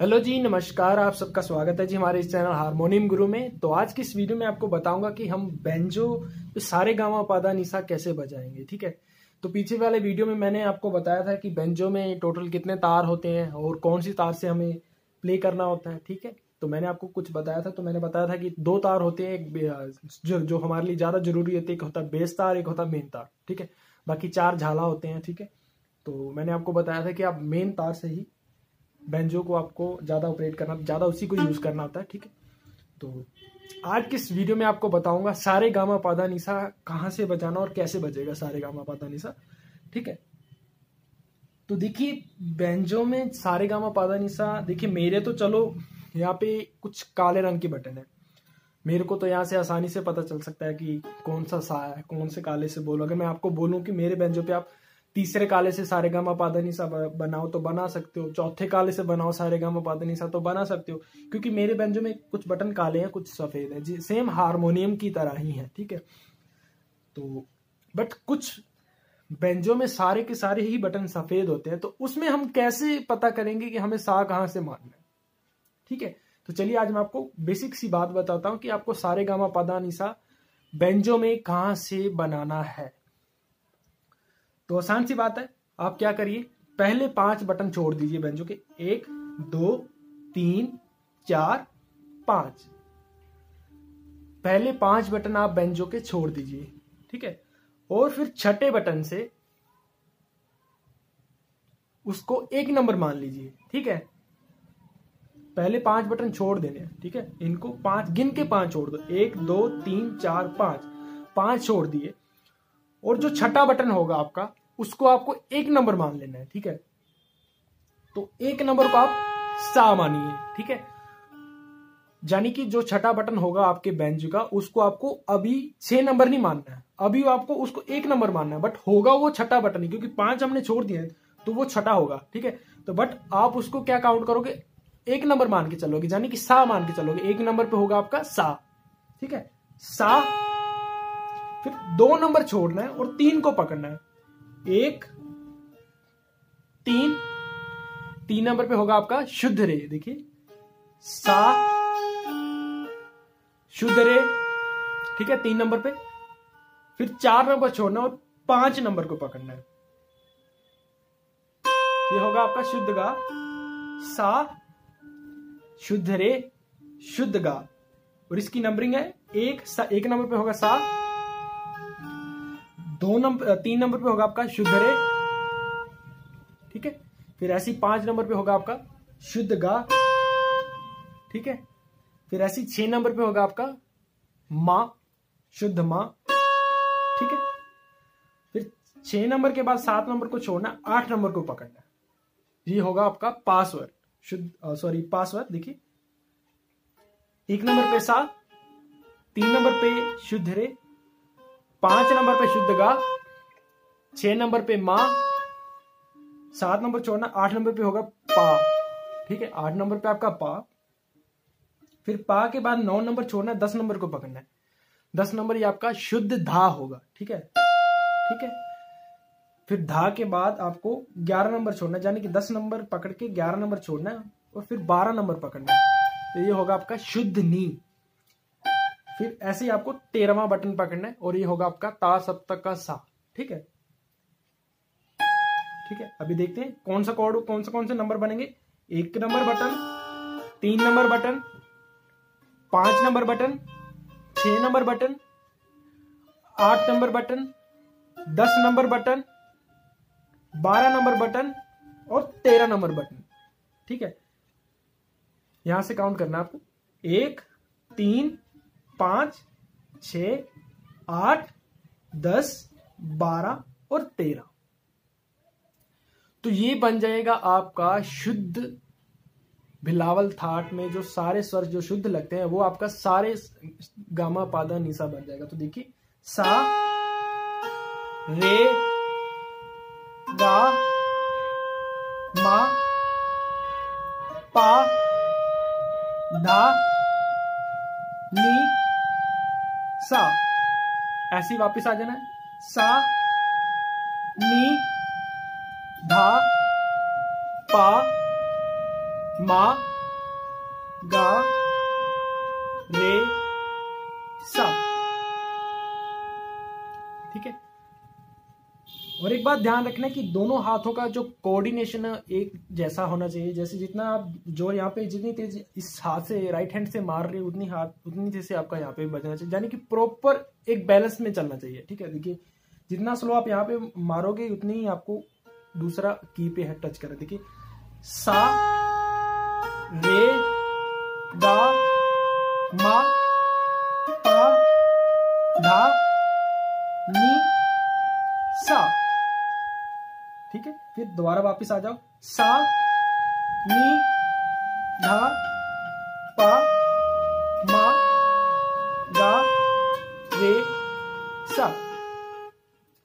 Hello जी, नमस्कार, आप सबका स्वागत है जी हमारे इस चैनल हारमोनियम गुरु में। तो आज की इस वीडियो में आपको बताऊँगा कि हम बेंजो सारे गामा पादा निशा कैसे बजाएँगे, ठीक है? तो पीछे वाले वीडियो में मैंने आपको बताया था कि बेंजो में टोटल कितने तार होते हैं और कौन सी तार से हमें प्ले करना होता है, ठीक है? तो मैंने आपको कुछ बताया था तो मैंने बताया था कि दो तार होते हैं, एक जो जो हमारे लिए ज़्यादा ज़रूरी होती है, एक होता बेस तार, एक होता मेन तार, ठीक है? बाकी चार झाला होते हैं, ठीक है? तो मैंने आपको बताया था कि आप मेन तार से ही बेंजो को आपको ज़्यादा ऑपरेट करना, ज़्यादा उसी को यूज़ करना होता है, ठीक है? तो आज के इस वीडियो में आपको बताऊँगा, सारे गामा पादा निशा कहाँ से बजाना और कैसे बजेगा सारे गामा पादा निशा, ठीक है? तो देखिए, बेंजो में सारे गामा पादा निशा, देखिए, मेरे तो चलो, यहाँ पे कुछ काले रंग के बटन है। मेरे को तो यहाँ से आसानी से पता चल सकता है कि कौन सा सा है, कौन से काले से बोलो। अगर मैं आपको बोलूँ कि मेरे बेंजो पे आप तीसरे काले से सारे गामा पादनी सा बनाओ तो बना सकते हो। चौथे काले से बनाओ सारे गामा पादनी सा तो बना सकते हो। क्योंकि मेरे बेंजो में कुछ बटन काले हैं, कुछ सफ़ेद है। जी सेम हारमोनियम की तरह ही है, ठीक है? तो बट कुछ बेंजो में सारे के सारे ही बटन सफ़ेद होते हैं तो उसमें हम कैसे पता करेंगे कि हमें सा कहाँ से मारना है? ठीक है? तो चलिए, आज मैं आपको बेसिक सी बात बताता हूँ कि आपको सारे गामा पादा निशा बेंजो में कहाँ से बनाना है। तो आसान सी बात है। आप क्या करिए, पहले पाँच बटन छोड़ दीजिए बेंचो के। एक, दो, तीन, चार, पाँच। पहले पाँच बटन आप बेंचो के छोड़ दीजिए, ठीक है? और फिर छठे बटन से उसको एक नंबर मान लीजिए, ठीक है? पहले पाँच बटन छोड़ देने ठीक है? इनको पाँच, गिन के पाँच छोड़ दो। एक, दो, तीन, चार, पाँच। पाँच छोड़ दिए। और जो छठा बटन होगा आपका, उसको आपको एक नंबर मान लेना है, ठीक है? तो एक नंबर को आप सा मानिए, ठीक है? यानी कि जो छठा बटन होगा आपके बेंच का, उसको आपको अभी छह नंबर नहीं मानना है। अभी आपको उसको एक नंबर मानना है बट होगा वो छठा बटन ही, क्योंकि पाँच हमने छोड़ दिए तो वो छठा होगा, ठीक है? तो बट आप उसको क्या काउंट करोगे? एक नंबर मान के चलोगे, यानी कि सा मान के चलोगे, एक नंबर पे होगा आपका सा, ठीक है? सा फिर दो नंबर छोड़ना है और तीन को पकड़ना है। एक तीन तीन नंबर पे होगा आपका शुद्ध रे देखिए। सा शुद्ध रे ठीक है तीन नंबर पे। फिर चार नंबर छोड़ना और पाँच नंबर को पकड़ना है। ये होगा आपका शुद्ध गा। सा शुद्ध रे शुद्ध गा। और इसकी नंबरिंग है एक सा, एक नंबर पे होगा सा। दो नंबर तीन नंबर पे होगा आपका शुद्ध रे ठीक है? फिर ऐसी पाँच नंबर पे होगा आपका शुद्ध गा ठीक है? फिर ऐसी छह नंबर पे होगा आपका मा, शुद्ध माँ। ठीक है? फिर छह नंबर के बाद सात नंबर को छोड़ना, आठ नंबर को पकड़ना। ये होगा आपका पासवर्ड, शुद्ध सॉरी, पासवर्ड, देखिए। एक नंबर पे सा, तीन नंबर पे शुद्ध रे पाँच नंबर पे शुद्ध गा, छह नंबर पे माँ, सात नंबर छोड़ना, आठ नंबर पे होगा पा। ठीक है, आठ नंबर पे आपका पा। फिर पा के बाद नौ नंबर छोड़ना, दस नंबर को पकड़ना है। दस नंबर ये आपका शुद्ध धा होगा, ठीक है? ठीक है? फिर धा के बाद आपको ग्यारह नंबर छोड़ना, यानी कि दस नंबर पकड़ के ग्यारह नंबर छोड़ना है और फिर बारह नंबर पकड़ना है। तो ये होगा आपका शुद्ध नी। फिर ऐसे ही आपको तेरहवा बटन पकड़ना है और ये होगा आपका ता सप्तक का सा। ठीक है? ठीक है? अभी देखते हैं कौन सा कॉर्ड कौन सा, कौन से नंबर बनेंगे। एक नंबर बटन, तीन नंबर बटन, पाँच नंबर बटन, छह नंबर बटन, आठ नंबर बटन, दस नंबर बटन, बारह नंबर बटन और तेरह नंबर बटन। ठीक है? यहाँ से काउंट करना आपको। एक, तीन पाँच, छ, आठ, दस, बारह और तेरह। तो ये बन जाएगा आपका शुद्ध भिलावल थाट में जो सारे स्वर जो शुद्ध लगते हैं, वो आपका सारे गामा पादा निशा बन जाएगा। तो देखिए, सा, रे, गा, मा, पा धा नी सा, ऐसी वापस आ जाना है। सा, नी, धा, पा, मा, गा, रे, सा। ठीक है? और एक बात ध्यान रखना कि दोनों हाथों का जो कोऑर्डिनेशन एक जैसा होना चाहिए। जैसे जितना आप जो यहाँ पे, जितनी तेज इस हाथ से राइट हैंड से मार रहे उतनी हाथ, उतनी तेज से आपका यहाँ पे बजना चाहिए। यानी कि प्रॉपर एक बैलेंस में चलना चाहिए, ठीक है? देखिए, जितना स्लो आप यहाँ पे मारोगे, उतनी ही आपको दूसरा की पे है टच करें देखिए, सा, रे दोबारा वापस आ जाओ। सा, नी, धा, पा, मा, गा, रे, सा।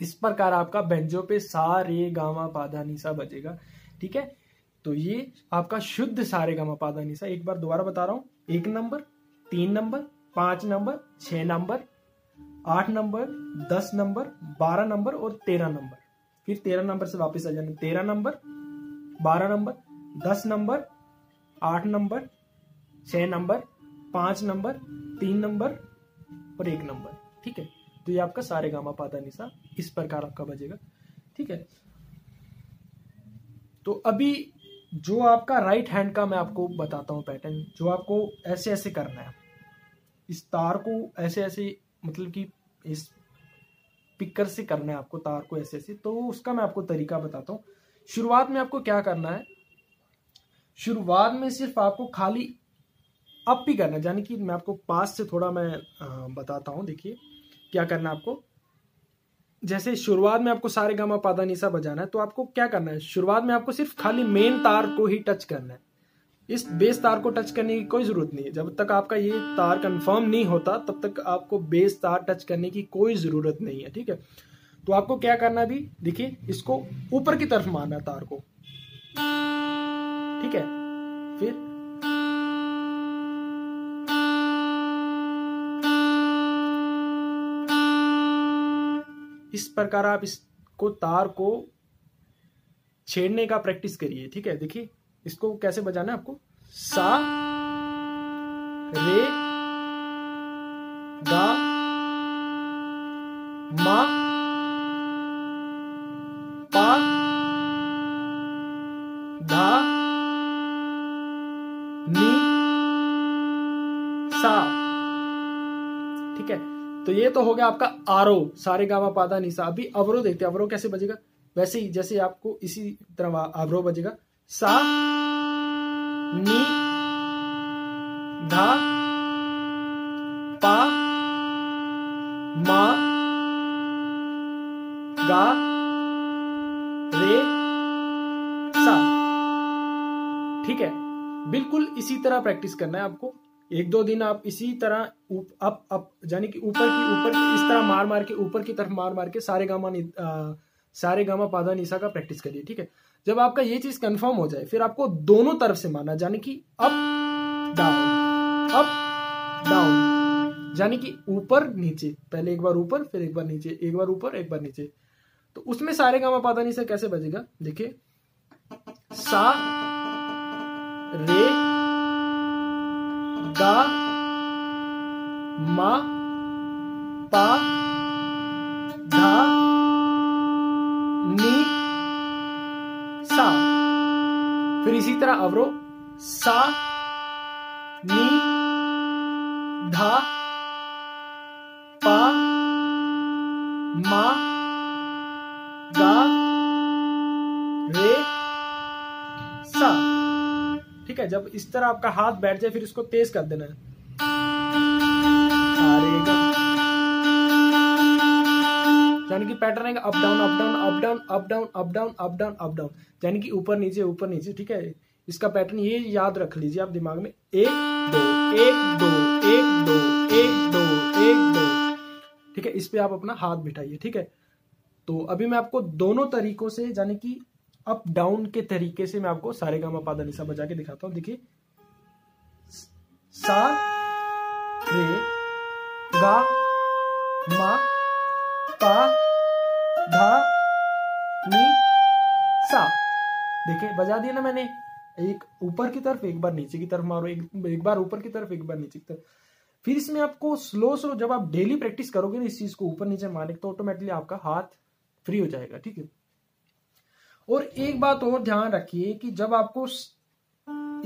इस प्रकार आपका बेंजो पे सा, रे गामा पादा निसा बजेगा। ठीक है? तो ये आपका शुद्ध सारे गामा पादा निसा एक बार दोबारा बता रहा हूँ। एक नंबर, तीन नंबर, पाँच नंबर, छह नंबर, आठ नंबर, दस नंबर, बारह नंबर और तेरह नंबर। फिर तेरह नंबर से वापस आ जाना। तेरह नंबर, बारह नंबर, दस नंबर, आठ नंबर, छह नंबर, पाँच नंबर, तीन नंबर और एक नंबर। ठीक है? तो ये आपका सारे गामा पादा निशा इस प्रकार आपका बजेगा। ठीक है? तो अभी जो आपका राइट हैंड का मैं आपको बताता हूँ पैटर्न जो आपको ऐसे ऐसे करना है। इस तार को ऐसे ऐसे मतलब कि इस पिकर से करना है आपको, तार को ऐसे ऐसे तो उसका मैं आपको तरीका बताता हूँ। शुरुआत में आपको क्या करना है? शुरुआत में सिर्फ़ आपको खाली अप ही करना है। यानी कि मैं आपको पास से थोड़ा मैं बताता हूँ। देखिए, क्या करना है आपको? जैसे शुरुआत में आपको सारे गामा पादा निशा बजाना है तो आपको क्या करना है? शुरुआत में आपको सिर्फ़ खाली मेन तार को ही टच करना है। इस बेस तार को टच करने की कोई ज़रूरत नहीं है। जब तक आपका ये तार कंफर्म नहीं होता, तब तक आपको बेस तार टच करने की कोई ज़रूरत नहीं है, ठीक है? तो आपको क्या करना भी देखिए, इसको ऊपर की तरफ़ मारना तार को। ठीक है? फिर इस प्रकार आप इसको, तार को छेड़ने का प्रैक्टिस करिए, ठीक है? देखिए इसको कैसे बजाना है आपको? सा रे गा मा पा धा नी सा। ठीक है? तो ये तो हो गया आपका आरो सारे गामा पादा निशा अभी अवरो देखते हैं। अवरो कैसे बजेगा? वैसे ही जैसे आपको इसी तरह अवरो बजेगा। सा नी धा पा मा गा रे सा। ठीक है? बिल्कुल इसी तरह प्रैक्टिस करना है आपको। एक दो दिन आप इसी तरह उप, अप अप यानी कि ऊपर की ऊपर इस तरह मार मार के ऊपर की तरफ़ मार मार के सारे गामा आ, सारे गामा पादा निशा का प्रैक्टिस करिए ठीक है? जब आपका ये चीज़ कंफर्म हो जाए, फिर आपको दोनों तरफ़ से मारना यानी कि अप डाउन अप डाउन यानी कि ऊपर, नीचे, पहले एक बार ऊपर, फिर एक बार नीचे, एक बार ऊपर, एक बार नीचे। तो उसमें सारे गामा नहीं निशा कैसे बजेगा। देखिए, सा, रे, गा, मा, पा, धा फिर इसी तरह अवरो सा, नी, धा, पा, मा, गा, रे, सा। ठीक है, जब इस तरह आपका हाथ बैठ जाए, फिर इसको तेज कर देना है। यानी कि पैटर्न है up down up down up down up down up down up down up down यानी कि ऊपर, नीचे ऊपर, नीचे, ठीक है? इसका पैटर्न ये याद रख लीजिए आप दिमाग में। एक, दो एक दो एक दो एक दो एक, दो। ठीक है? इस पे आप अपना हाथ बिठाइए, ठीक है? तो अभी मैं आपको दोनों तरीकों से, यानी कि अप डाउन के तरीके से मैं आपको सारे गामा पादा निशा बजा के दिखाता हूँ। देखिए। सा, रे, गा, मा पा धा नी सा। देखिए बजा दिया ना मैंने। एक ऊपर की तरफ़ एक बार नीचे की तरफ़ मारो। एक, एक बार ऊपर की तरफ़ एक बार नीचे की तरफ़। फिर इसमें आपको स्लो स्लो जब आप डेली प्रैक्टिस करोगे ना इस चीज़ को ऊपर नीचे मारने तो ऑटोमेटिकली आपका हाथ फ्री हो जाएगा ठीक है? और एक बात और ध्यान रखिए कि जब आपको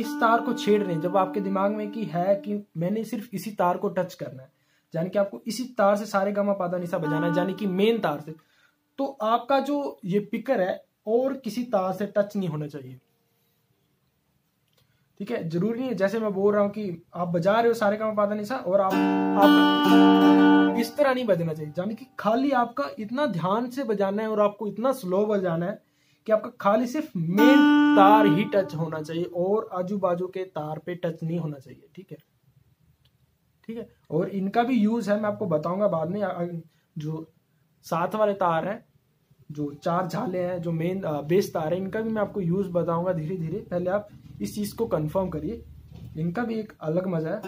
इस तार को छेड़ रहे हैं जब आपके दिमाग में कि है कि मैंने सिर्फ़ इसी तार को टच करना है यानी कि आपको इसी तार से सारे गामा पादा निशा बजाना है यानी कि मेन तार से। तो आपका जो ये पिकर है और किसी तार से टच नहीं होना चाहिए। ठीक है? ज़रूरी नहीं है जैसे मैं बोल रहा हूँ कि आप बजा रहे हो सारे काम पादा निशा और आप आप इस तरह नहीं बजना चाहिए। यानी कि खाली आपका इतना ध्यान से बजाना है और आपको इतना स्लो बजाना है कि आपका खाली सिर्फ़ मेन तार ही टच होना चाहिए और आजू बाजू के तार पे टच नहीं होना चाहिए। ठीक है? ठीक है? और इनका भी यूज़ है, मैं आपको बताऊँगा बाद में जो साथ वाले तार है, जो चार झाले हैं, जो मेन बेस तार है, इनका भी मैं आपको यूज़ बताऊँगा धीरे धीरे पहले आप इस चीज़ को कंफर्म करिए। इनका भी एक अलग मज़ा है।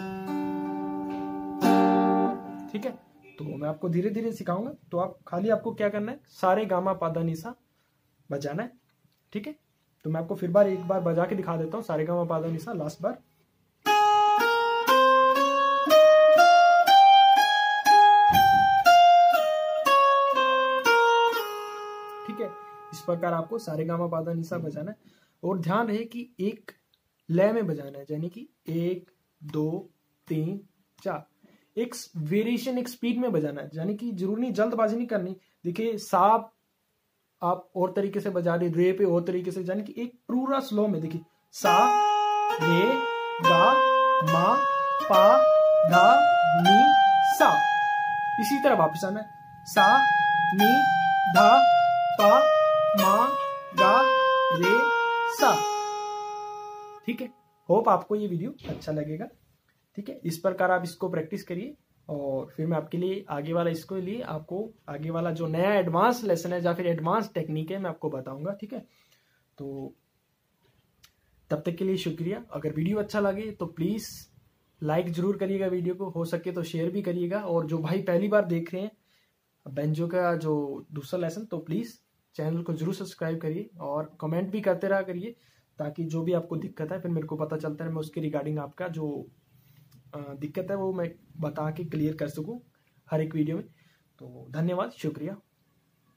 ठीक है? तो मैं आपको धीरे धीरे सिखाऊँगा। तो आप, खाली आपको क्या करना है? सारे गामा पादा निशा बजाना है। ठीक है? तो मैं आपको फिर बार एक बार बजा के दिखा देता हूँ। सारे गामा पादा निशा लास्ट बार। इस प्रकार आपको सारे गामा पादा निशा बजाना है। और ध्यान रहे कि एक लय में बजाना है, यानी कि एक, दो, तीन, चार। एक वेरिएशन एक स्पीड में बजाना है, यानी कि ज़रूरी नहीं, जल्दबाजी नहीं करनी। देखिए, साप आप और तरीके से बजा रहे, रे पे और तरीके से, यानी कि एक पूरा स्लो में, देखिए। सा, रे, गा, मा, पा, धा, नी, सा। इसी तरह वापस आना है। सा, नी, धा, पा मा गा रे, सा। ठीक है? होप आपको ये वीडियो अच्छा लगेगा। ठीक है? इस प्रकार आप इसको प्रैक्टिस करिए और फिर मैं आपके लिए आगे वाला इसको लिए आपको आगे वाला जो नया एडवांस लेसन है या फिर एडवांस टेक्निक है, मैं आपको बताऊँगा। ठीक है? तो तब तक के लिए शुक्रिया। अगर वीडियो अच्छा लगे तो प्लीज़ लाइक ज़रूर करिएगा वीडियो को। हो सके तो शेयर भी करिएगा। और जो भाई पहली बार देख रहे हैं बेंजो का जो दूसरा लेसन तो प्लीज़ चैनल को ज़रूर सब्सक्राइब करिए और कमेंट भी करते रहा करिए, ताकि जो भी आपको दिक्कत है, फिर मेरे को पता चलता है, मैं उसके रिगार्डिंग आपका जो दिक्कत है, वो मैं बता के क्लियर कर सकूँ हर एक वीडियो में। तो धन्यवाद, शुक्रिया।